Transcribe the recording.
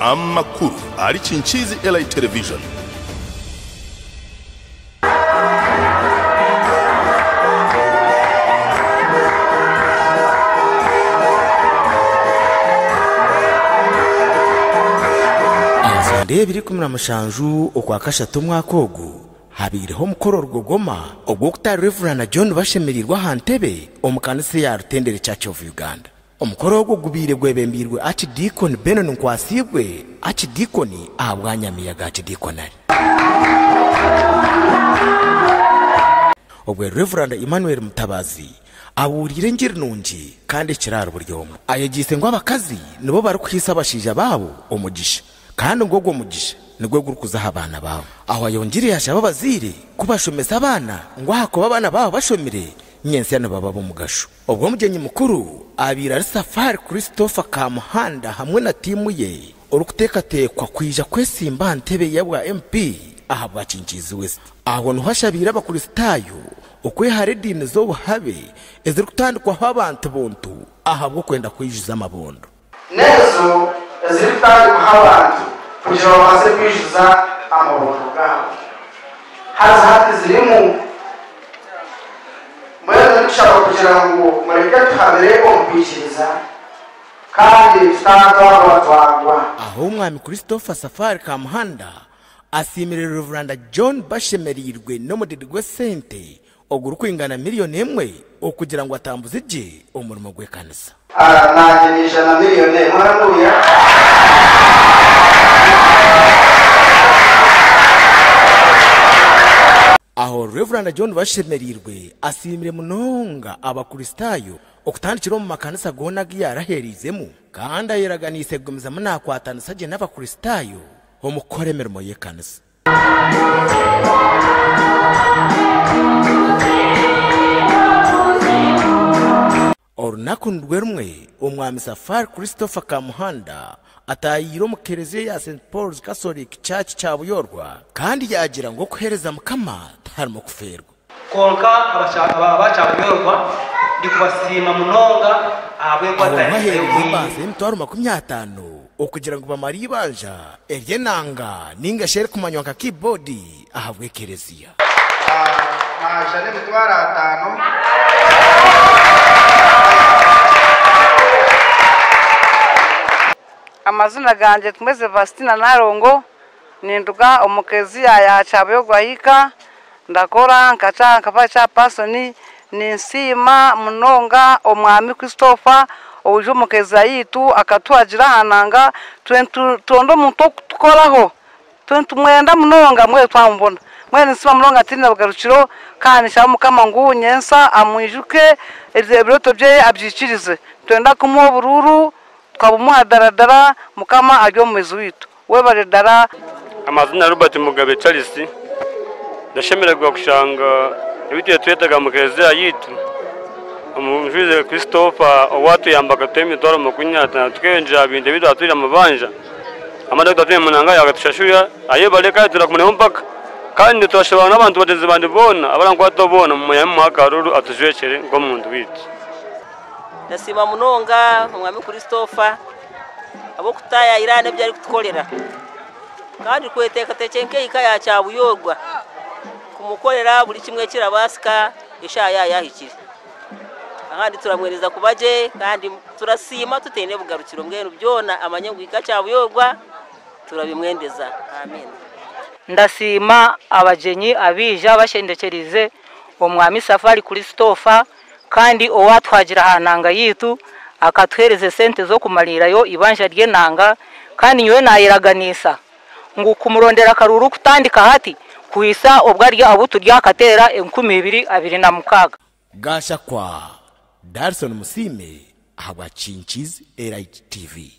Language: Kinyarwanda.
amakuru ari Kinchizi LA Television. Nde biri kumi na mushanju okwa kashatu umwaka ogu. Habireho omukoro rugogoma ogw'okutari revurana john bashemerirwe aha ntebe omu kanisa ya rutendere church of uganda. Omukoro ogwo gubiire gwebembirwe archdeacon benon nkwasibwe archdeacon aha bwanyamiyaga archdeaconary obwe revuranda emmanuel mutabazi aburire ngiri nungi kandi ekiraro buri omwe ayegise ngu abakazi nibo barikuhisa abashaija baabo omugisha kandi ngo ogwo mugisha nigwe guri kuzaha abaana baabo. Aho ayongire yashaba abazaire kubashomesa abaana ngo ahakuba abaana baabo bashomire nyensi nibaba b'omugasho obwo omugyenyi mukuru abiire ari safari christopher kamuhanda hamwe na tiimu ye. Orikuteekateekwa kwija kwesimba ntebe ya bwa mp aha bwa kinkizi west. Aho ni ho ashabiire abakristaayo okwehara ediini z'obuhabe ezirikutandikwaho abantu bontu aha bw'okwenda kwijuza amabondo. N'ezo ziri gutandikwaho abantu kugira ngo baze kwishyuza amabondo gabo. Haza hati mwene dushaka kugira ngo mureke tuhabere omukwishyiriza kandi tutangwa batwagwa aho umwami christopher safari kamuhanda asimirira revuranda john bashemerirwe n'omudidi gw'esente oguri kwingana miliyoni emwe okugira ngu atambuze gye omurimo gw'ekanisa Ah, nanjye ni ijana miliyoni muranuya aho Reverend John bashemerirwe asimire munonga abakristayo okutandikira mu makanisa gona gonagi yaraherizemu kandi ayeraganise gumizamu nakwatanisa gye n'abakristayo kukora emirimo y'ekanisa. Orunaku rumwe umwami far christopher kamuhanda atayire omu kereziya ya st paul's catholic church kya buyorwa kandi yagira ngu okuheereza mukama tiharimu kufeerwa konka abaca- aba- abacyakuyorwa ndi kubasiima munonga aho bahereza y'ebwingi embaasa y'emitwaro makumi atano okugira ngu bamare ibanja ery'enanga ninga shere ku manywa nka keyboard aha bw'ekereziya naja n'imitwaro atanu amazina ganjye tumeze vastina narongo ninduga omukezi yayachabyogwahika ndakora nkacha nkapa cha pasoni ninsima munonga omwami christopher ouje omukezi yitu akatwagira hananga twenda omuntu okutukoraho tumwenda munonga mwe twamubona. Mwene nsima munonga tine bugarukiro kandi nshaba mukama ngu nyensa amwijuke ebiroto bye abyikirize. Twenda kumuha obururu twabumuha daradara mukama ari omumezi witu webare dara. Amazina robert mugabe charles. Ndashemererwa kushanga ibitiye twetaga mu kereziya yitu omujuize christopher owatuyambaga tuhe emitwaro makumi atano tukenjera binde bitu atwire amabanja amada tutatwire munanga yagatushashurira ayebale kandi turakumuneho mpaka. Kandi turashobora n'abantu bagenzi bandi bona abarankwata bona mu mwaka haruru atujwekere ng'omuntu witu ndasima munonga umwami christopher abo kutayayira nebyo ari kutukolera kandi kwetekateke nkeika yakyabuyorwa kumukorera buri kimwe kirabasika ishaya yayahikire ahandi turamwereza kubaje kandi turasima tutene bugarukiro mbwenu byona amanye ngo ika cyabuyorwa turabimwendeza. Amen. Ndasima abagenyi abija bashendekerize omwami safari christopher kandi owatwagira ahananga yitu akatwereza sente zo kumalirayo ibanja ry'enanga kandi nyowe nayiraganisa. Ngu kumurondera akaruru kutandika hati kuhisa obwo ari abo turya akatera enkumi ibiri abiri na mukaaga gasha kwa darison musime aha bwa kinkizi elite tv